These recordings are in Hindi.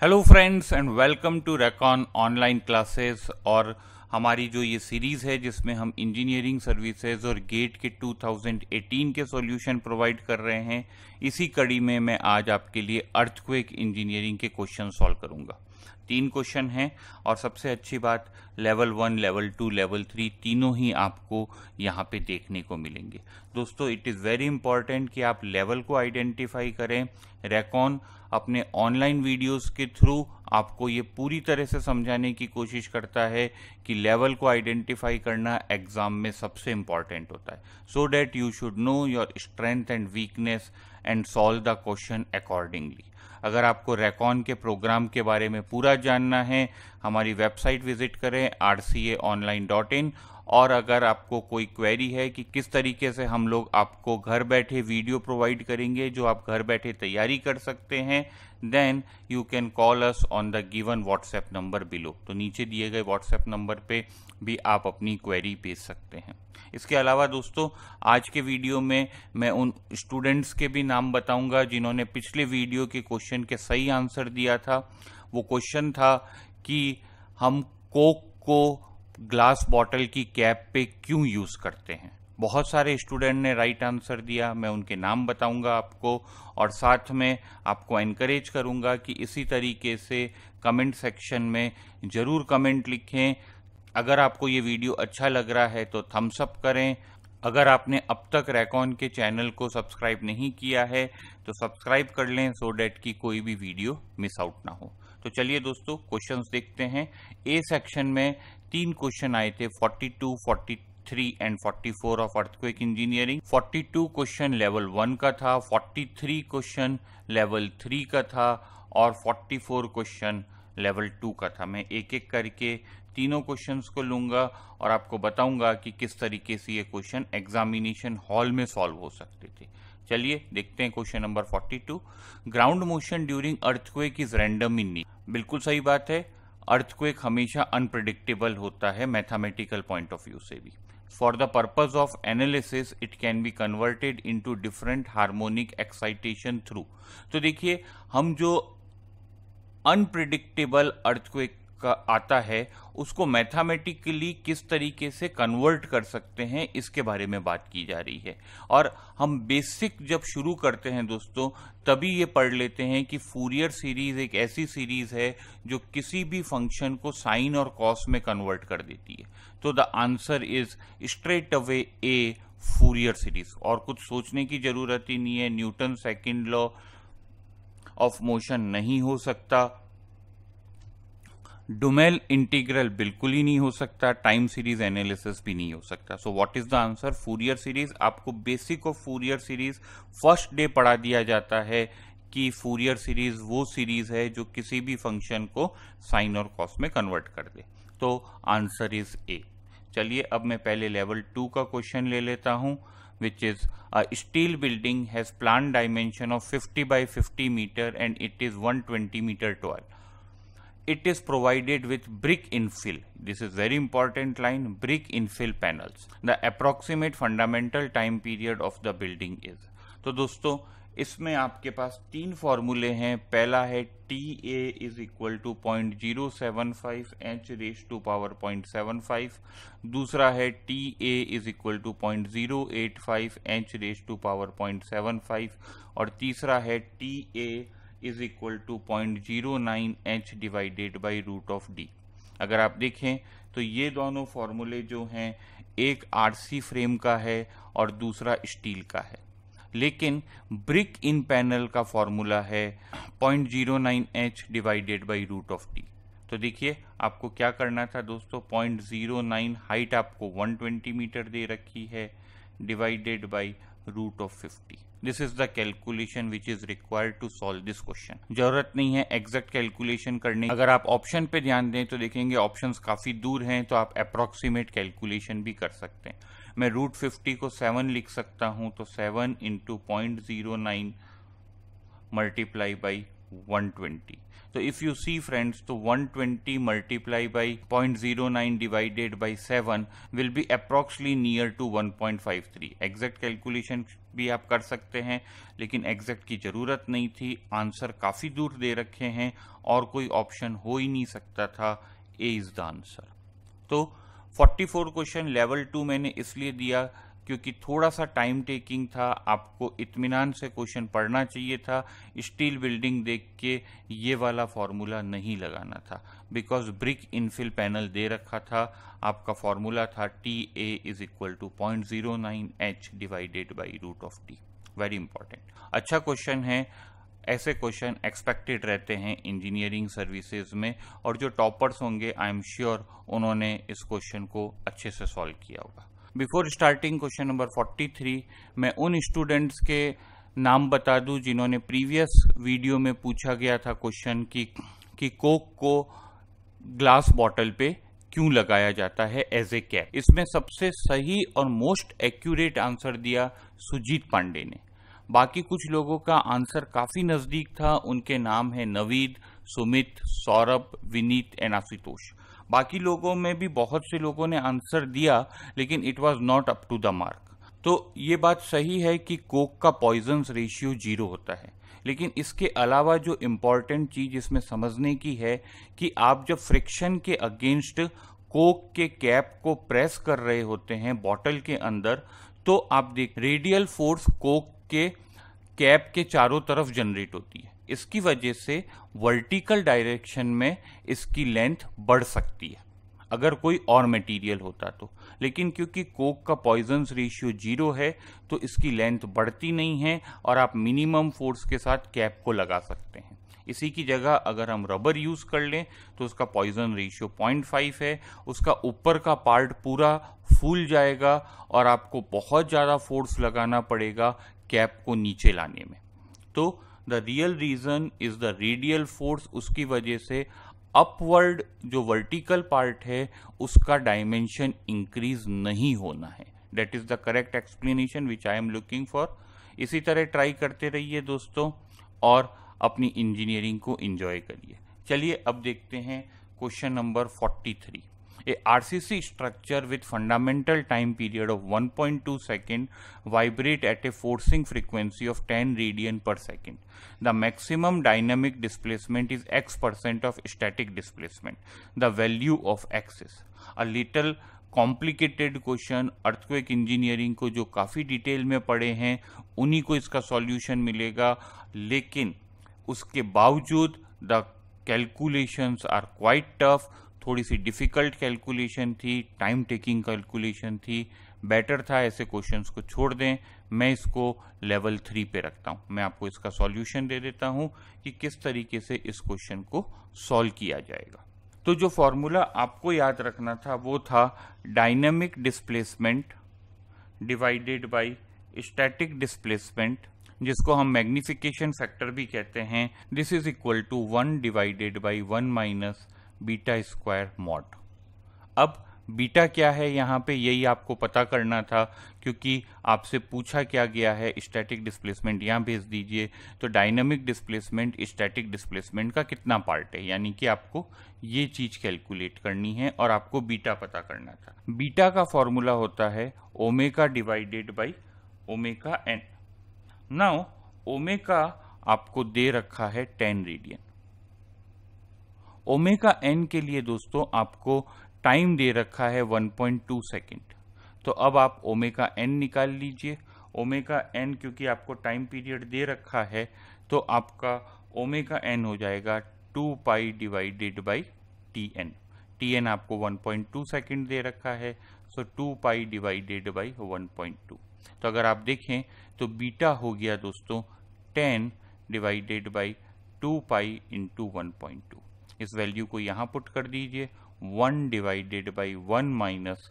Hello friends and welcome to Recon online classes or हमारी जो ये सीरीज़ है, जिसमें हम इंजीनियरिंग सर्विसेज़ और गेट के 2018 के सॉल्यूशन प्रोवाइड कर रहे हैं, इसी कड़ी में मैं आज आपके लिए अर्थक्वेक इंजीनियरिंग के क्वेश्चन सॉल्व करूँगा। तीन क्वेश्चन हैं, और सबसे अच्छी बात level one level two level three तीनों ही आपको यहाँ पे देखने को मिलेंगे। दोस्तों इट इज़ वेरी इंपॉर्टेंट कि आप लेवल को आइडेंटिफाई करें। रेकॉन अपने ऑनलाइन वीडियोस के थ्रू आपको ये पूरी तरह से समझाने की कोशिश करता है कि लेवल को आइडेंटिफाई करना एग्ज़ाम में सबसे इंपॉर्टेंट होता है। So that you should know your strength and weakness and solve the question accordingly अगर आपको रेकॉन के प्रोग्राम के बारे में पूरा जानना है, हमारी वेबसाइट विज़िट करें आर सी डॉट इन और अगर आपको कोई क्वेरी है कि किस तरीके से हम लोग आपको घर बैठे वीडियो प्रोवाइड करेंगे, जो आप घर बैठे तैयारी कर सकते हैं then you can call us on the given WhatsApp number below तो नीचे दिए गए व्हाट्सएप नंबर पे भी आप अपनी क्वेरी भेज सकते हैं। इसके अलावा दोस्तों, आज के वीडियो में मैं उन स्टूडेंट्स के भी नाम बताऊँगा जिन्होंने पिछले वीडियो के क्वेश्चन के सही आंसर दिया था। वो क्वेश्चन था कि हम कोक को ग्लास बॉटल की कैप पे क्यों यूज़ करते हैं? बहुत सारे स्टूडेंट ने राइट आंसर दिया, मैं उनके नाम बताऊँगा आपको, और साथ में आपको एनकरेज करूँगा कि इसी तरीके से कमेंट सेक्शन में ज़रूर कमेंट लिखें। अगर आपको ये वीडियो अच्छा लग रहा है तो थम्स अप करें। अगर आपने अब तक रेकॉन के चैनल को सब्सक्राइब नहीं किया है तो सब्सक्राइब कर लें सो डैट की कोई भी वीडियो मिस आउट ना हो। तो चलिए दोस्तों क्वेश्चंस देखते हैं। ए सेक्शन में तीन क्वेश्चन आए थे 42, 43 and 44 of earthquake engineering 42 question level one का था 43 क्वेश्चन लेवल थ्री का था और 44 क्वेश्चन लेवल टू का था। मैं एक एक करके तीनों क्वेश्चंस को लूँगा और आपको बताऊँगा कि किस तरीके से ये क्वेश्चन एग्जामिनेशन हॉल में सॉल्व हो सकते थे। चलिए देखते हैं question number 42 ground motion during earthquake is random in बिल्कुल सही बात है। अर्थक्वेक हमेशा अनप्रडिक्टेबल होता है मैथमेटिकल पॉइंट ऑफ़ व्यू से भी। For the purpose of analysis it can be converted into different harmonic excitation through तो देखिए, हम जो अनप्रिडिक्टेबल अर्थक्वेक का आता है, उसको मैथमेटिकली किस तरीके से कन्वर्ट कर सकते हैं, इसके बारे में बात की जा रही है। और हम बेसिक जब शुरू करते हैं दोस्तों, तभी ये पढ़ लेते हैं कि फूरियर सीरीज़ एक ऐसी सीरीज़ है जो किसी भी फ़ंक्शन को साइन और कॉस में कन्वर्ट कर देती है। तो the answer is straight away a Fourier series और कुछ सोचने की ज़रूरत ही नहीं है Newton second law of motion नहीं हो सकता। डोमेल इंटीग्रल बिल्कुल ही नहीं हो सकता, टाइम सीरीज़ एनालिसिस भी नहीं हो सकता। So what is the answer Fourier series आपको basic of Fourier series first day पढ़ा दिया जाता है कि फूरियर सीरीज़ वो सीरीज़ है जो किसी भी फ़ंक्शन को साइन और कॉस में कन्वर्ट कर दे। तो आंसर इज़ ए चलिए, अब मैं पहले लेवल टू का क्वेश्चन ले लेता हूँ, which is, a steel building has plan dimension of 50 by 50 meter and it is 120 meter tall it is provided with brick infill. This is very important line brick infill panels. The approximate fundamental time period of the building is. तो दोस्तों इसमें आपके पास तीन फॉर्मूले हैं पहला है T A is equal to point zero seven five H raise to power point seven five दूसरा है T A is equal to point zero eight five H raise to power point seven five और तीसरा है T A is equal to point zero nine H divided by root of D अगर आप देखें तो ये दोनों फॉर्मूले जो हैं, एक आरसी फ्रेम का है और दूसरा स्टील का है। लेकिन ब्रिक इन पैनल का फॉर्मूला है point zero nine H divided by root of D तो देखिए, आपको क्या करना था दोस्तों? पॉइंट ज़ीरो नाइन हाइट आपको वन ट्वेंटी मीटर दे रखी है divided by root of fifty this is the calculation which is required to solve this question ज़रूरत नहीं है एग्जैक्ट कैलकुलेशन करने अगर आप ऑप्शन पे ध्यान दें तो देखेंगे ऑप्शन काफ़ी दूर हैं तो आप अप्रोक्सीमेट कैलकुलेशन भी कर सकते हैं। मैं रूट फिफ्टी को सेवन लिख सकता हूँ तो seven into point zero nine multiply by one twenty तो इफ़ यू सी फ्रेंड्स तो 120 twenty multiply by point zero nine divided by seven will be approximately near to 1.53 exact calculation भी आप कर सकते हैं, लेकिन एग्जैक्ट की ज़रूरत नहीं थी। आंसर काफ़ी दूर दे रखे हैं और कोई ऑप्शन हो ही नहीं सकता था। ए इज़ द आंसर तो 44 क्वेश्चन लेवल टू मैंने इसलिए दिया क्योंकि थोड़ा सा टाइम टेकिंग था, आपको इत्मीनान से क्वेश्चन पढ़ना चाहिए था। स्टील बिल्डिंग देख के ये वाला फार्मूला नहीं लगाना था। बिकॉज़ ब्रिक इनफिल पैनल दे रखा था, आपका फार्मूला था T A is equal to point zero nine H divided by root of T very important अच्छा क्वेश्चन है, ऐसे क्वेश्चन एक्सपेक्टेड रहते हैं इंजीनियरिंग सर्विसेज़ में, और जो टॉपर्स होंगे आई एम श्योर उन्होंने इस क्वेश्चन को अच्छे से सॉल्व किया होगा। बिफोर स्टार्टिंग क्वेश्चन नंबर 43 मैं उन स्टूडेंट्स के नाम बता दूँ जिन्होंने प्रीवियस वीडियो में पूछा गया था क्वेश्चन कि कि कोक को ग्लास बॉटल पे क्यों लगाया जाता है एज ए कैप इसमें सबसे सही और मोस्ट एक्यूरेट आंसर दिया सुजीत पांडे ने। बाकी कुछ लोगों का आंसर काफ़ी नज़दीक था, उनके नाम है नवीद, सुमित, सौरभ, विनीत एंड आशुतोष। बाकी लोगों में भी बहुत से लोगों ने आंसर दिया, लेकिन it was not up to the mark तो ये बात सही है कि कोक का पॉइजन रेशियो ज़ीरो होता है। लेकिन इसके अलावा जो इम्पोर्टेंट चीज़ इसमें समझने की है कि आप जब फ्रिक्शन के अगेंस्ट कोक के कैप को प्रेस कर रहे होते हैं बॉटल के अंदर तो आप देख रेडियल फोर्स कोक के कैप के चारों तरफ़ जनरेट होती है। इसकी वजह से वर्टिकल डायरेक्शन में इसकी लेंथ बढ़ सकती है, अगर कोई और मटेरियल होता तो। लेकिन क्योंकि कोक का पॉइजन रेशियो ज़ीरो है तो इसकी लेंथ बढ़ती नहीं है और आप मिनिमम फोर्स के साथ कैप को लगा सकते हैं। इसी की जगह अगर हम रबर यूज़ कर लें तो उसका पॉइजन रेशियो 0.5 है, उसका ऊपर का पार्ट पूरा फूल जाएगा और आपको बहुत ज़्यादा फोर्स लगाना पड़ेगा कैप को नीचे लाने में। तो the real reason is the radial force उसकी वजह से अपवर्ड जो वर्टिकल पार्ट है, उसका डायमेंशन इंक्रीज नहीं होना है। That is the correct explanation which I am looking for इसी तरह ट्राई करते रहिए दोस्तों और अपनी इंजीनियरिंग को एंजॉय करिए। चलिए अब देखते हैं question number 43 A RCC structure with fundamental time period of 1.2 second vibrate at a forcing frequency of 10 radian per second. The maximum dynamic displacement is x percent of static displacement. The value of x is a little complicated question earthquake engineering को जो काफ़ी डिटेल में पढ़े हैं उन्हीं को इसका सॉल्यूशन मिलेगा लेकिन उसके बावजूद the calculations are quite tough थोड़ी सी डिफ़िकल्ट कैलकुलेशन थी टाइम टेकिंग कैलकुलेशन थी। बेटर था ऐसे क्वेश्चंस को छोड़ दें। मैं इसको लेवल थ्री पे रखता हूँ। मैं आपको इसका सॉल्यूशन दे देता हूँ कि किस तरीके से इस क्वेश्चन को सॉल्व किया जाएगा। तो जो फॉर्मूला आपको याद रखना था वो था dynamic displacement divided by static displacement जिसको हम मैग्निफिकेशन फैक्टर भी कहते हैं। This is equal to one divided by one minus beta square mod. अब बीटा क्या है? यहाँ पे यही आपको पता करना था, क्योंकि आपसे पूछा क्या गया है स्टैटिक डिस्प्लेसमेंट यहाँ भेज दीजिए। तो डायनामिक डिस्प्लेसमेंट स्टैटिक डिस्प्लेसमेंट का कितना पार्ट है? यानी कि आपको ये चीज़ कैलकुलेट करनी है और आपको बीटा पता करना था। बीटा का फॉर्मूला होता है omega divided by omega n now omega आपको दे रखा है टेन रेडियन ओमेगा एन के लिए दोस्तों आपको टाइम दे रखा है 1.2 सेकेंड। तो अब आप ओमेगा एन निकाल लीजिए। ओमेगा एन क्योंकि आपको टाइम पीरियड दे रखा है तो आपका ओमेगा एन हो जाएगा 2 pi divided by T n. T n आपको 1.2 सेकेंड दे रखा है, सो 2 पाई डिवाइडेड बाई 1.2 तो अगर आप देखें तो बीटा हो गया दोस्तों 10 divided by 2 pi into one इस वैल्यू को यहाँ पुट कर दीजिए। One divided by one minus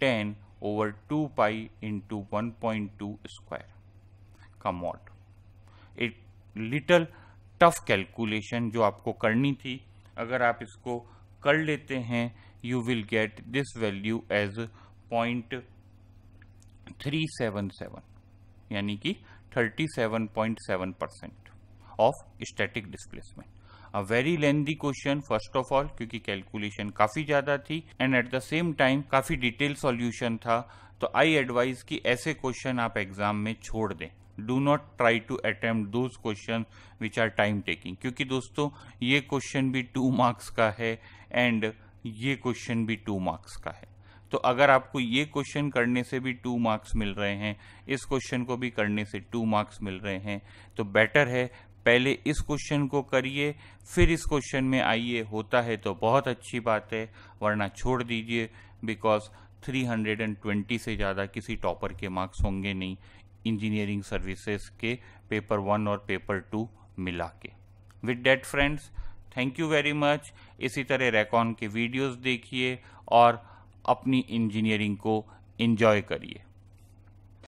ten over two pi into one point two square. का मॉड एक लिटल टफ कैलकुलेशन जो आपको करनी थी। अगर आप इसको कर लेते हैं you will get this value as point three seven seven यानी कि thirty seven point seven percent of static displacement a very lengthy question first of all क्योंकि कैलकुलेशन काफ़ी ज़्यादा थी and at the same time काफ़ी डिटेल सॉल्यूशन था। तो आई एडवाइज कि ऐसे क्वेश्चन आप एग्ज़ाम में छोड़ दें। Do not try to attempt those question which are time taking क्योंकि दोस्तों, ये क्वेश्चन भी टू मार्क्स का है एंड ये क्वेश्चन भी टू मार्क्स का है। तो अगर आपको ये क्वेश्चन करने से भी टू मार्क्स मिल रहे हैं, इस क्वेश्चन को भी करने से टू मार्क्स मिल रहे हैं तो बेटर है पहले इस क्वेश्चन को करिए, फिर इस क्वेश्चन में आइए। होता है तो बहुत अच्छी बात है, वरना छोड़ दीजिए बिकॉज़ 320 से ज़्यादा किसी टॉपर के मार्क्स होंगे नहीं इंजीनियरिंग सर्विसेज़ के पेपर वन और पेपर टू मिला के। With that friends thank you very much इसी तरह रेकॉन के वीडियोस देखिए और अपनी इंजीनियरिंग को इन्जॉय करिए।